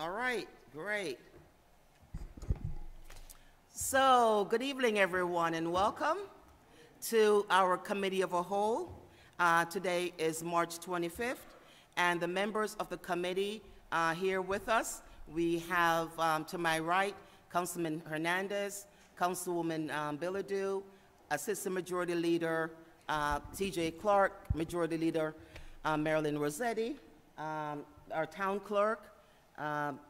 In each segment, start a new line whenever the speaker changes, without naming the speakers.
All right, great. So, good evening, everyone, and welcome to our Committee of a Whole. Uh, today is March 25th, and the members of the committee are here with us. We have um, to my right Councilman Hernandez, Councilwoman um, Bilodeau, Assistant Majority Leader uh, TJ Clarke, Majority Leader uh, Marilyn Rossetti, um, our Town Clerk, um,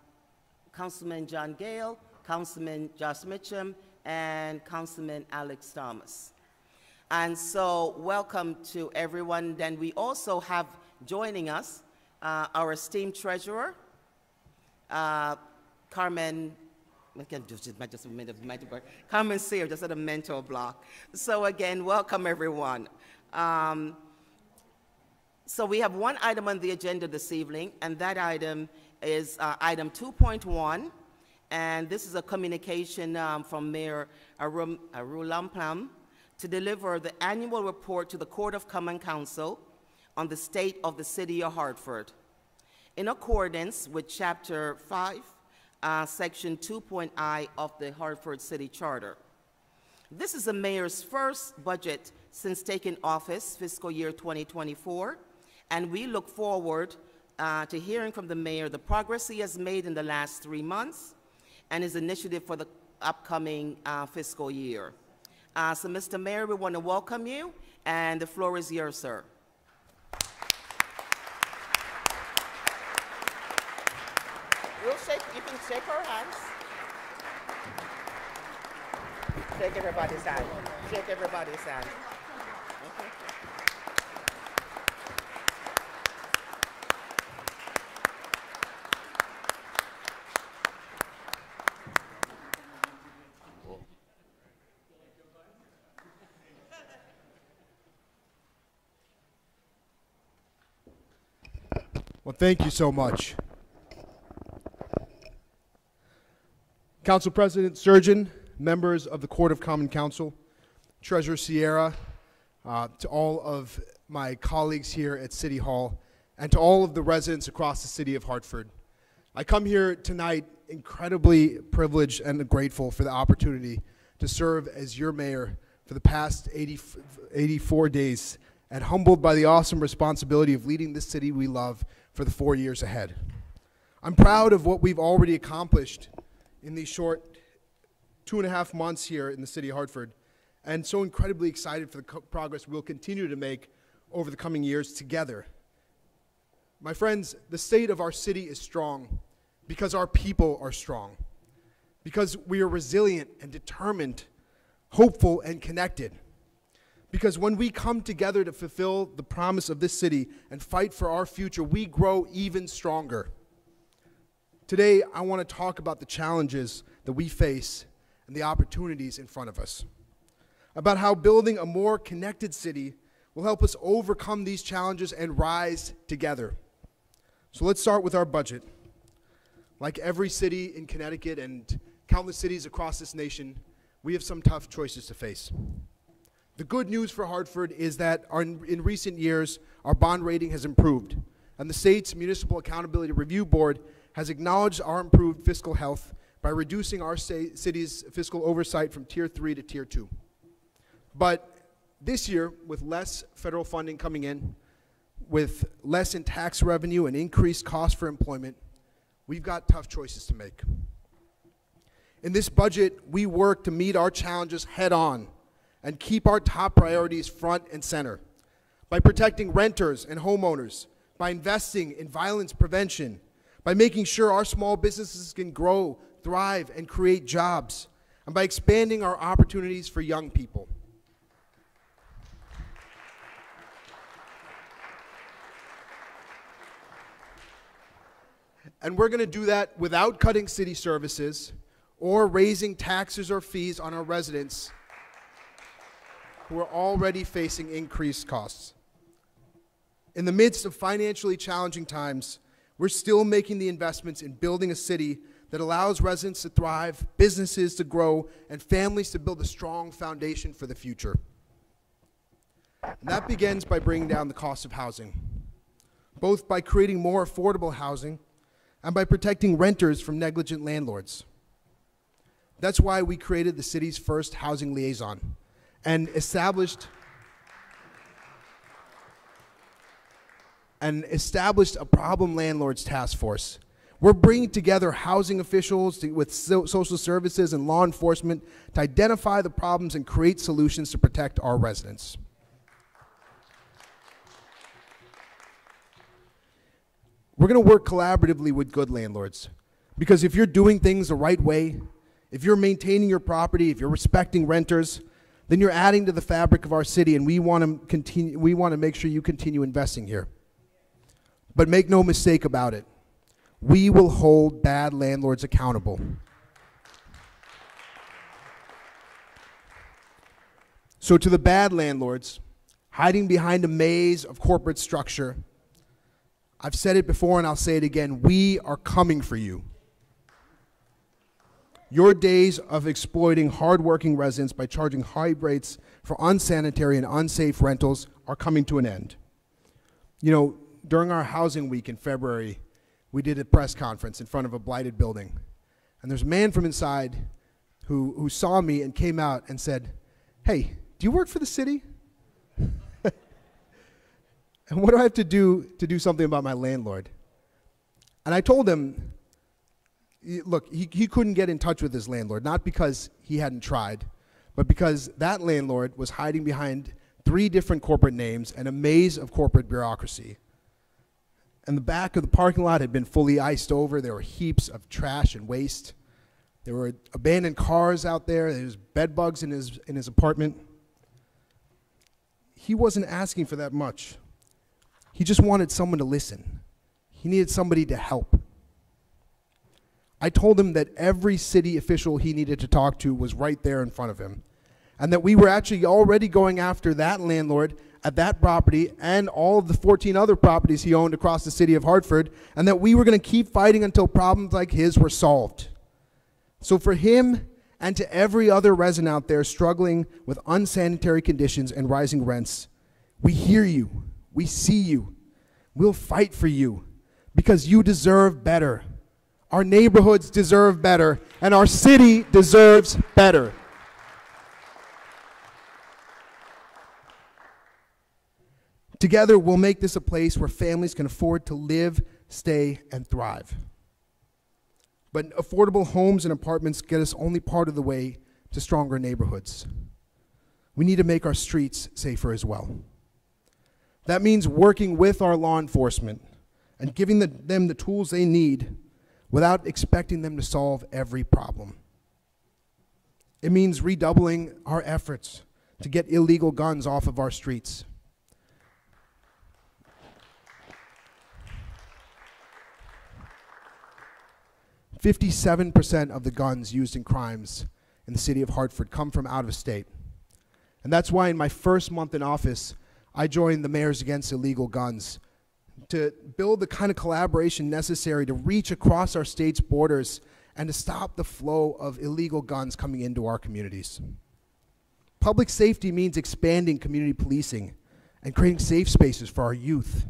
Councilman John Gale, Councilman Josh Michtom, and Councilman Alex Thomas. And so, welcome to everyone. Then we also have joining us uh, our esteemed treasurer, uh, Carmen. Carmen Sear, just at a mental block. So again, welcome everyone. Um, so we have one item on the agenda this evening, and that item is uh, item 2.1, and this is a communication um, from Mayor Arum, Arulampalam to deliver the annual report to the Court of Common Council on the state of the city of Hartford. In accordance with Chapter 5, uh, Section 2.I of the Hartford City Charter. This is the mayor's first budget since taking office, fiscal year 2024, and we look forward uh, to hearing from the mayor the progress he has made in the last three months and his initiative for the upcoming uh, fiscal year. Uh, so, Mr. Mayor, we want to welcome you, and the floor is yours, sir. We'll shake, you can shake our hands. Shake everybody's hand. Shake everybody's hand.
Well, thank you so much. Council President Surgeon, members of the Court of Common Council, Treasurer Sierra, uh, to all of my colleagues here at City Hall, and to all of the residents across the city of Hartford. I come here tonight incredibly privileged and grateful for the opportunity to serve as your mayor for the past 80, 84 days and humbled by the awesome responsibility of leading this city we love for the four years ahead. I'm proud of what we've already accomplished in these short two and a half months here in the city of Hartford, and so incredibly excited for the progress we'll continue to make over the coming years together. My friends, the state of our city is strong because our people are strong, because we are resilient and determined, hopeful and connected. Because when we come together to fulfill the promise of this city and fight for our future, we grow even stronger. Today, I want to talk about the challenges that we face and the opportunities in front of us. About how building a more connected city will help us overcome these challenges and rise together. So let's start with our budget. Like every city in Connecticut and countless cities across this nation, we have some tough choices to face. The good news for Hartford is that our, in recent years, our bond rating has improved, and the state's Municipal Accountability Review Board has acknowledged our improved fiscal health by reducing our city's fiscal oversight from Tier 3 to Tier 2. But this year, with less federal funding coming in, with less in tax revenue and increased cost for employment, we've got tough choices to make. In this budget, we work to meet our challenges head on and keep our top priorities front and center by protecting renters and homeowners, by investing in violence prevention, by making sure our small businesses can grow, thrive, and create jobs, and by expanding our opportunities for young people. And we're going to do that without cutting city services or raising taxes or fees on our residents who are already facing increased costs. In the midst of financially challenging times, we're still making the investments in building a city that allows residents to thrive, businesses to grow, and families to build a strong foundation for the future. And that begins by bringing down the cost of housing, both by creating more affordable housing and by protecting renters from negligent landlords. That's why we created the city's first housing liaison and established and established a problem landlords task force. We're bringing together housing officials to, with so, social services and law enforcement to identify the problems and create solutions to protect our residents. We're going to work collaboratively with good landlords because if you're doing things the right way, if you're maintaining your property, if you're respecting renters, then you're adding to the fabric of our city and we want to continue we want to make sure you continue investing here. But make no mistake about it. We will hold bad landlords accountable. So to the bad landlords, hiding behind a maze of corporate structure, I've said it before and I'll say it again. We are coming for you. Your days of exploiting hardworking residents by charging high rates for unsanitary and unsafe rentals are coming to an end. You know, during our housing week in February, we did a press conference in front of a blighted building. And there's a man from inside who, who saw me and came out and said, Hey, do you work for the city? And what do I have to do to do something about my landlord? And I told him, look, he, he couldn't get in touch with his landlord, not because he hadn't tried, but because that landlord was hiding behind three different corporate names and a maze of corporate bureaucracy. And the back of the parking lot had been fully iced over. There were heaps of trash and waste. There were abandoned cars out there. There was bed bugs in his, in his apartment. He wasn't asking for that much. He just wanted someone to listen. He needed somebody to help. I told him that every city official he needed to talk to was right there in front of him, and that we were actually already going after that landlord at that property and all of the 14 other properties he owned across the city of Hartford, and that we were going to keep fighting until problems like his were solved. So, for him and to every other resident out there struggling with unsanitary conditions and rising rents, we hear you. We see you. We'll fight for you because you deserve better. Our neighborhoods deserve better, and our city deserves better. Together, we'll make this a place where families can afford to live, stay, and thrive. But affordable homes and apartments get us only part of the way to stronger neighborhoods. We need to make our streets safer as well. That means working with our law enforcement and giving the, them the tools they need without expecting them to solve every problem. It means redoubling our efforts to get illegal guns off of our streets. Fifty-seven percent of the guns used in crimes in the city of Hartford come from out of state. And that's why in my first month in office, I joined the Mayors Against Illegal Guns to build the kind of collaboration necessary to reach across our state's borders and to stop the flow of illegal guns coming into our communities. Public safety means expanding community policing and creating safe spaces for our youth.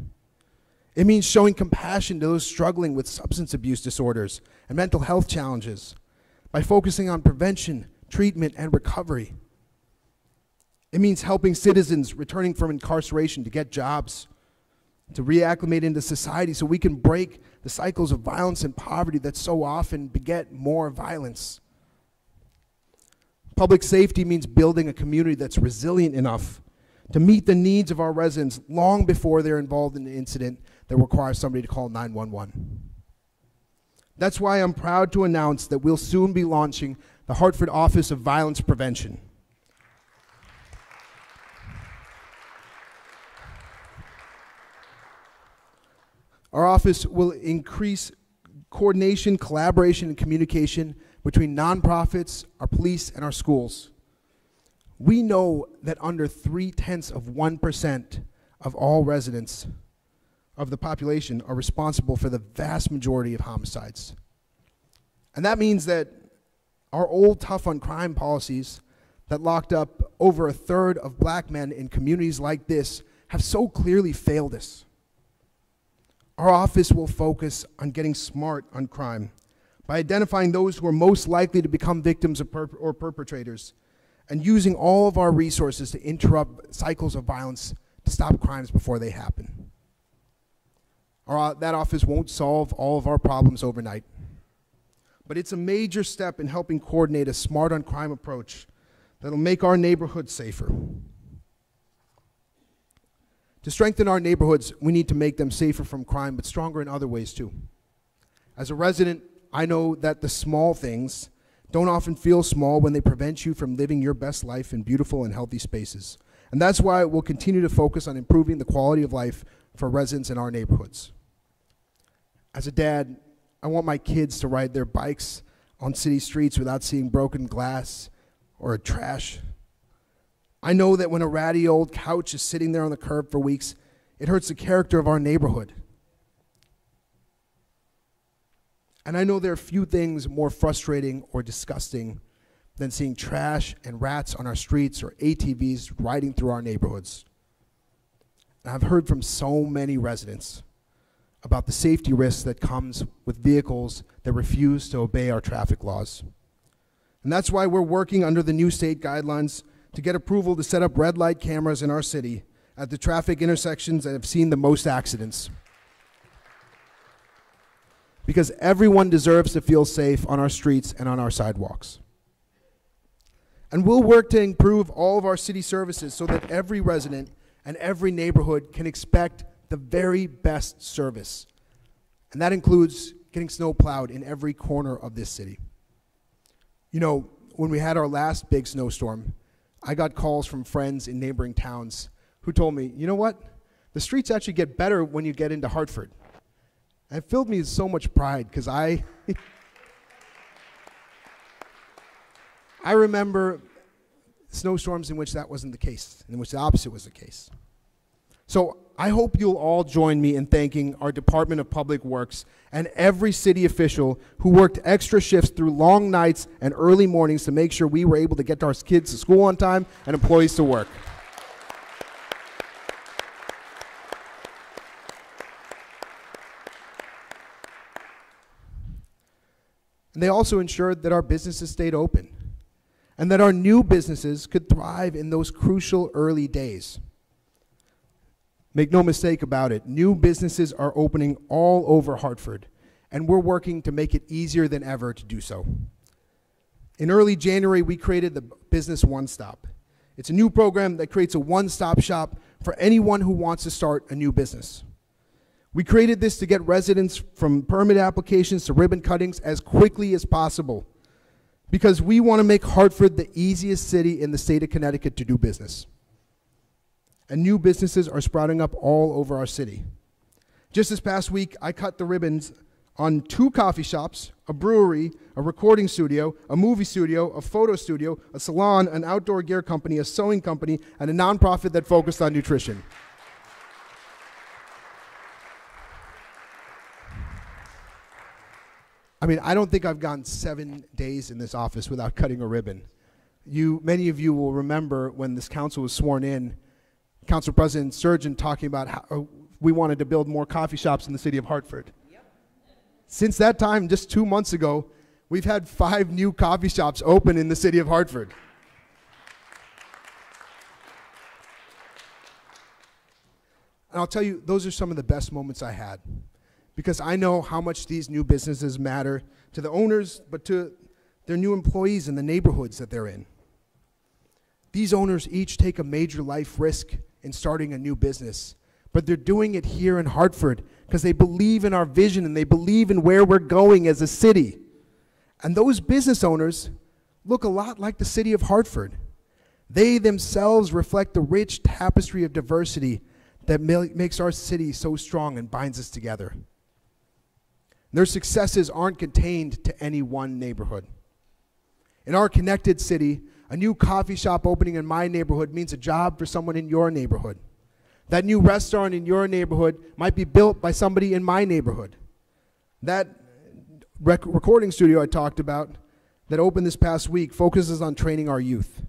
It means showing compassion to those struggling with substance abuse disorders and mental health challenges by focusing on prevention, treatment, and recovery. It means helping citizens returning from incarceration to get jobs, to reacclimate into society so we can break the cycles of violence and poverty that so often beget more violence. Public safety means building a community that's resilient enough to meet the needs of our residents long before they're involved in an incident that requires somebody to call 911. That's why I'm proud to announce that we'll soon be launching the Hartford Office of Violence Prevention. Our office will increase coordination, collaboration, and communication between nonprofits, our police, and our schools. We know that under three tenths of 1% of all residents of the population are responsible for the vast majority of homicides. And that means that our old tough on crime policies that locked up over a third of black men in communities like this have so clearly failed us. Our office will focus on getting smart on crime by identifying those who are most likely to become victims or perpetrators and using all of our resources to interrupt cycles of violence to stop crimes before they happen. Our, uh, that office won't solve all of our problems overnight, but it's a major step in helping coordinate a smart on crime approach that'll make our neighborhood safer. To strengthen our neighborhoods, we need to make them safer from crime, but stronger in other ways too. As a resident, I know that the small things don't often feel small when they prevent you from living your best life in beautiful and healthy spaces. And that's why we'll continue to focus on improving the quality of life for residents in our neighborhoods. As a dad, I want my kids to ride their bikes on city streets without seeing broken glass or trash. I know that when a ratty old couch is sitting there on the curb for weeks, it hurts the character of our neighborhood. And I know there are few things more frustrating or disgusting than seeing trash and rats on our streets or ATVs riding through our neighborhoods. And I've heard from so many residents about the safety risks that comes with vehicles that refuse to obey our traffic laws. And that's why we're working under the new state guidelines to get approval to set up red light cameras in our city at the traffic intersections that have seen the most accidents. Because everyone deserves to feel safe on our streets and on our sidewalks. And we'll work to improve all of our city services so that every resident and every neighborhood can expect the very best service. And that includes getting snow plowed in every corner of this city. You know, when we had our last big snowstorm, I got calls from friends in neighboring towns who told me, you know what? The streets actually get better when you get into Hartford. And it filled me with so much pride because I. I remember snowstorms in which that wasn't the case, in which the opposite was the case. So I hope you'll all join me in thanking our Department of Public Works and every city official who worked extra shifts through long nights and early mornings to make sure we were able to get our kids to school on time and employees to work. And they also ensured that our businesses stayed open and that our new businesses could thrive in those crucial early days. Make no mistake about it, new businesses are opening all over Hartford, and we're working to make it easier than ever to do so. In early January, we created the Business One Stop. It's a new program that creates a one stop shop for anyone who wants to start a new business. We created this to get residents from permit applications to ribbon cuttings as quickly as possible because we want to make Hartford the easiest city in the state of Connecticut to do business and new businesses are sprouting up all over our city. Just this past week, I cut the ribbons on two coffee shops, a brewery, a recording studio, a movie studio, a photo studio, a salon, an outdoor gear company, a sewing company, and a nonprofit that focused on nutrition. I mean, I don't think I've gone seven days in this office without cutting a ribbon. You, many of you will remember when this council was sworn in, Council President Surgeon talking about how uh, we wanted to build more coffee shops in the city of Hartford. Yep. Since that time, just two months ago, we've had five new coffee shops open in the city of Hartford. And I'll tell you, those are some of the best moments I had because I know how much these new businesses matter to the owners, but to their new employees and the neighborhoods that they're in. These owners each take a major life risk in starting a new business. But they're doing it here in Hartford because they believe in our vision and they believe in where we're going as a city. And those business owners look a lot like the city of Hartford. They themselves reflect the rich tapestry of diversity that makes our city so strong and binds us together. Their successes aren't contained to any one neighborhood. In our connected city, a new coffee shop opening in my neighborhood means a job for someone in your neighborhood. That new restaurant in your neighborhood might be built by somebody in my neighborhood. That rec- recording studio I talked about that opened this past week focuses on training our youth.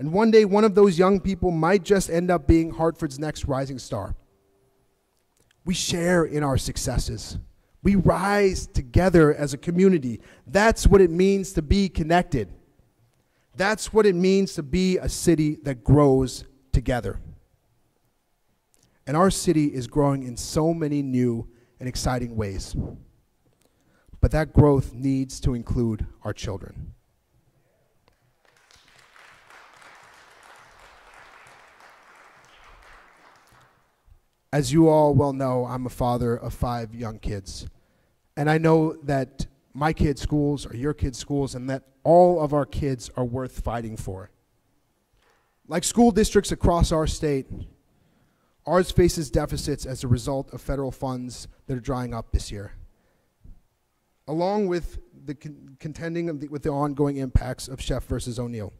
And one day, one of those young people might just end up being Hartford's next rising star. We share in our successes. We rise together as a community. That's what it means to be connected. That's what it means to be a city that grows together. And our city is growing in so many new and exciting ways. But that growth needs to include our children. As you all well know, I'm a father of five young kids. And I know that my kids' schools are your kids' schools and that all of our kids are worth fighting for. Like school districts across our state, ours faces deficits as a result of federal funds that are drying up this year, along with the con- contending the, with the ongoing impacts of Sheff versus O'Neill.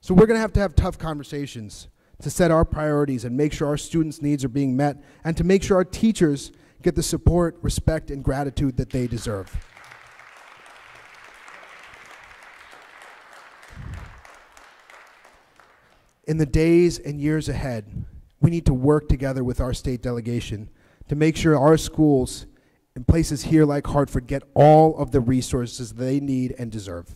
So we're going to have to have tough conversations to set our priorities and make sure our students' needs are being met, and to make sure our teachers get the support, respect, and gratitude that they deserve. In the days and years ahead, we need to work together with our state delegation to make sure our schools and places here like Hartford get all of the resources they need and deserve.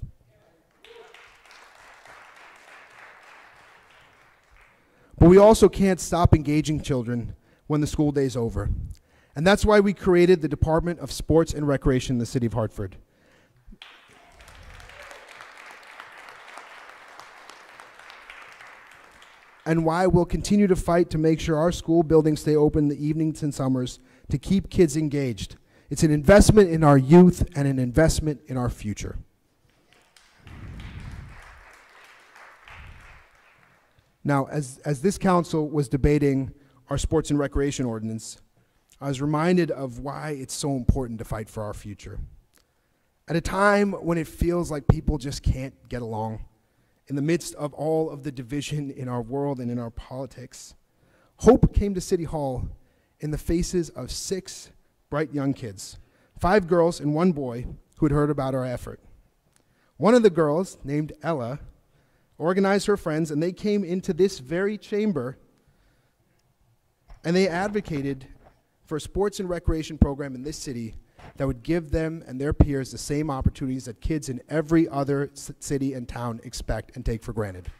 But we also can't stop engaging children when the school day's over. And that's why we created the Department of Sports and Recreation in the city of Hartford. And why we'll continue to fight to make sure our school buildings stay open in the evenings and summers to keep kids engaged. It's an investment in our youth and an investment in our future. Now, as, as this council was debating our sports and recreation ordinance, I was reminded of why it's so important to fight for our future. At a time when it feels like people just can't get along, in the midst of all of the division in our world and in our politics, hope came to City Hall in the faces of six bright young kids, five girls and one boy who had heard about our effort. One of the girls, named Ella, organized her friends, and they came into this very chamber and they advocated for a sports and recreation program in this city that would give them and their peers the same opportunities that kids in every other city and town expect and take for granted.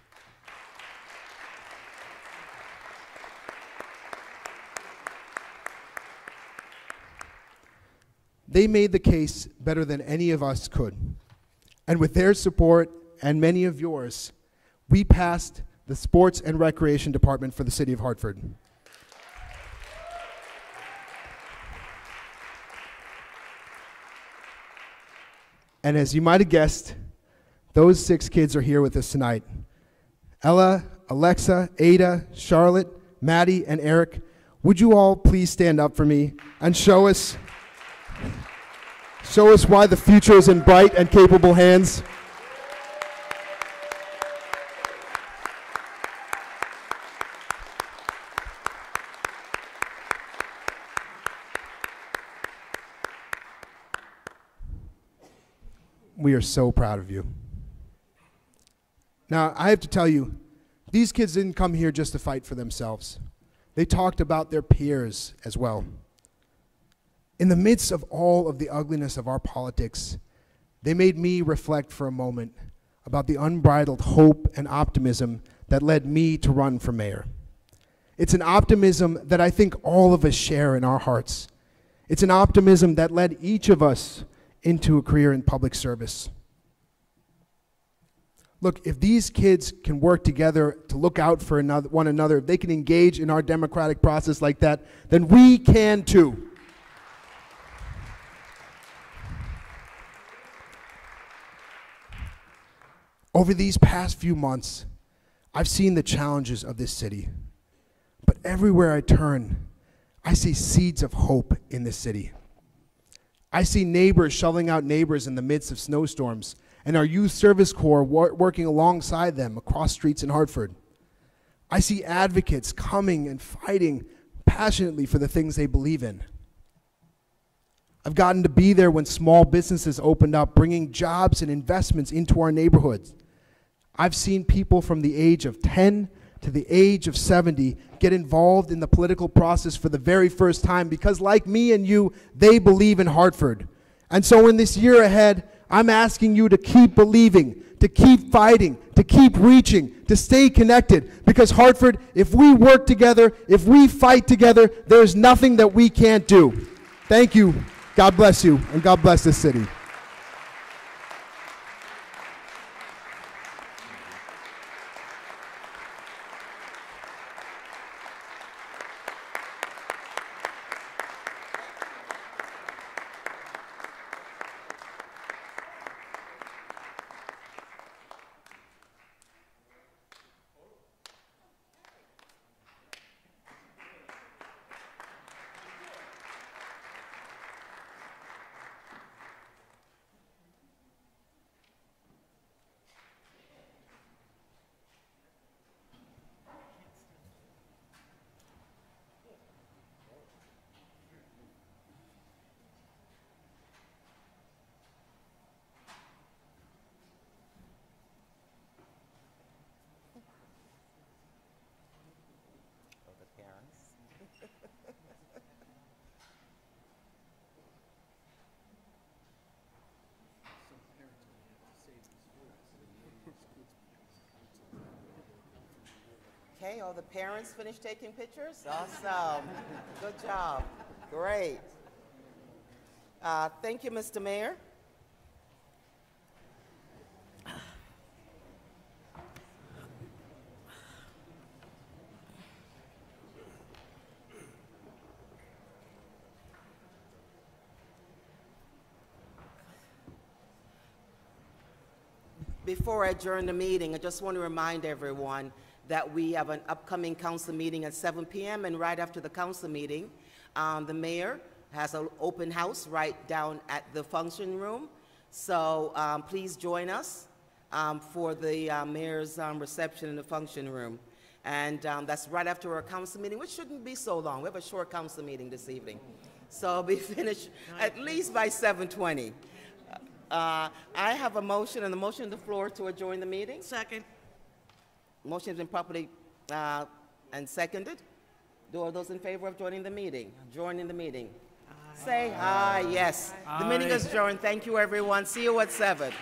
They made the case better than any of us could. And with their support and many of yours, we passed the Sports and Recreation Department for the City of Hartford. And as you might have guessed, those six kids are here with us tonight. Ella, Alexa, Ada, Charlotte, Maddie, and Eric, would you all please stand up for me and show us show us why the future is in bright and capable hands? We are so proud of you. Now, I have to tell you, these kids didn't come here just to fight for themselves. They talked about their peers as well. In the midst of all of the ugliness of our politics, they made me reflect for a moment about the unbridled hope and optimism that led me to run for mayor. It's an optimism that I think all of us share in our hearts. It's an optimism that led each of us into a career in public service. Look, if these kids can work together to look out for another, one another, if they can engage in our democratic process like that, then we can too. Over these past few months, I've seen the challenges of this city. But everywhere I turn, I see seeds of hope in this city. I see neighbors shoveling out neighbors in the midst of snowstorms, and our youth service corps wor- working alongside them across streets in Hartford. I see advocates coming and fighting passionately for the things they believe in. I've gotten to be there when small businesses opened up, bringing jobs and investments into our neighborhoods. I've seen people from the age of 10 to the age of 70 get involved in the political process for the very first time because, like me and you, they believe in Hartford. And so, in this year ahead, I'm asking you to keep believing, to keep fighting, to keep reaching, to stay connected. Because, Hartford, if we work together, if we fight together, there's nothing that we can't do. Thank you. God bless you, and God bless this city.
For the parents. Okay, all the parents finished taking pictures? Awesome. Good job. Great. Uh, Thank you, Mr. Mayor. Before I adjourn the meeting, I just want to remind everyone that we have an upcoming council meeting at 7 PM, and right after the council meeting, um, the mayor has an open house right down at the function room. So um, please join us um, for the uh, mayor's um, reception in the function room. And um, that's right after our council meeting, which shouldn't be so long. We have a short council meeting this evening. So I'll be finished at least by 7:20. Uh, I have a motion and a motion on the floor to adjourn the meeting.
Second.
Motion has been properly uh, and seconded. Do all those in favor of joining the meeting, joining the meeting? Say aye, yes. The meeting is adjourned. Thank you, everyone. See you at seven.